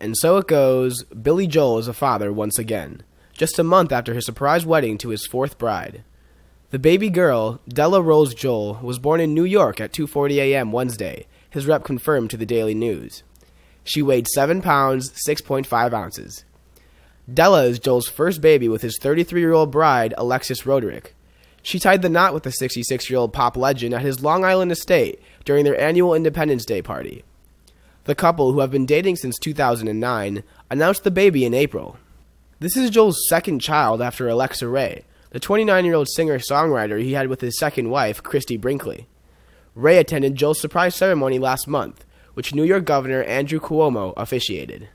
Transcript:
And so it goes, Billy Joel is a father once again, just a month after his surprise wedding to his fourth bride. The baby girl, Della Rose Joel, was born in New York at 2:40 a.m. Wednesday, his rep confirmed to the Daily News. She weighed 7 pounds, 6.5 ounces. Della is Joel's first baby with his 33-year-old bride, Alexis Roderick. She tied the knot with the 66-year-old pop legend at his Long Island estate during their annual Independence Day party. The couple, who have been dating since 2009, announced the baby in April. This is Joel's second child after Alexa Ray, the 29 year old singer songwriter he had with his second wife, Christie Brinkley. Ray attended Joel's surprise ceremony last month, which New York Governor Andrew Cuomo officiated.